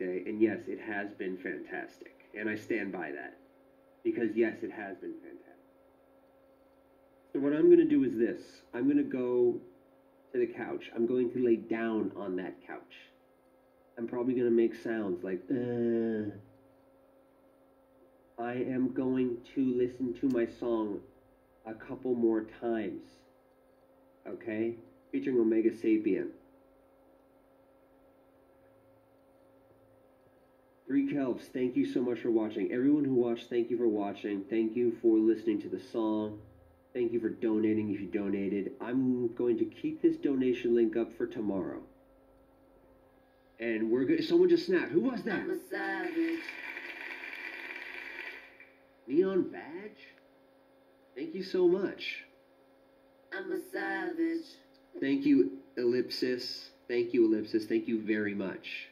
day, and yes, it has been fantastic, and I stand by that because yes, it has been fantastic. So what I'm going to do is this: I'm going to go to the couch. I'm going to lay down on that couch. I'm probably going to make sounds like uh. I am going to listen to my song a couple more times. Okay? Featuring Omega Sapien. Three Kelps, thank you so much for watching. Everyone who watched, thank you for watching. Thank you for listening to the song. Thank you for donating if you donated. I'm going to keep this donation link up for tomorrow. And we're good. Someone just snapped. Who was that? I'm a savage. Neon Badge? Thank you so much. I'm a savage. Thank you, Ellipsis. Thank you, Ellipsis. Thank you very much.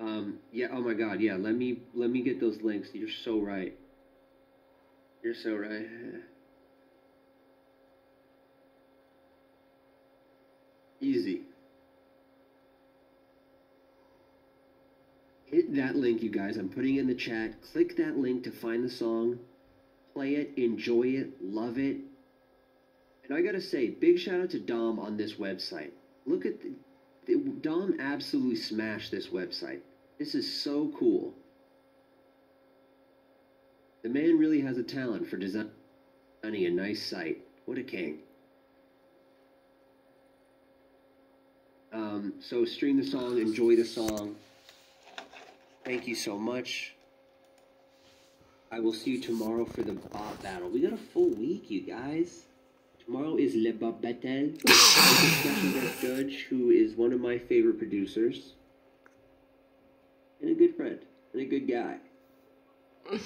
Um, yeah, oh my god, yeah, let me let me get those links. You're so right. You're so right. Easy. Hit that link, you guys. I'm putting in the chat. Click that link to find the song. Play it, enjoy it, love it. And I gotta say, big shout out to Dom on this website. Look at the Dom absolutely smashed this website. This is so cool. The man really has a talent for designing a nice site. What a king. Um, so stream the song, enjoy the song. Thank you so much. I will see you tomorrow for the bop battle. We got a full week, you guys. Tomorrow is Le Bop Battle. judge who is one of my favorite producers. And a good friend. And a good guy.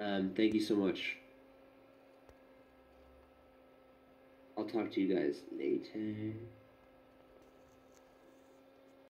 Um, thank you so much. I'll talk to you guys later.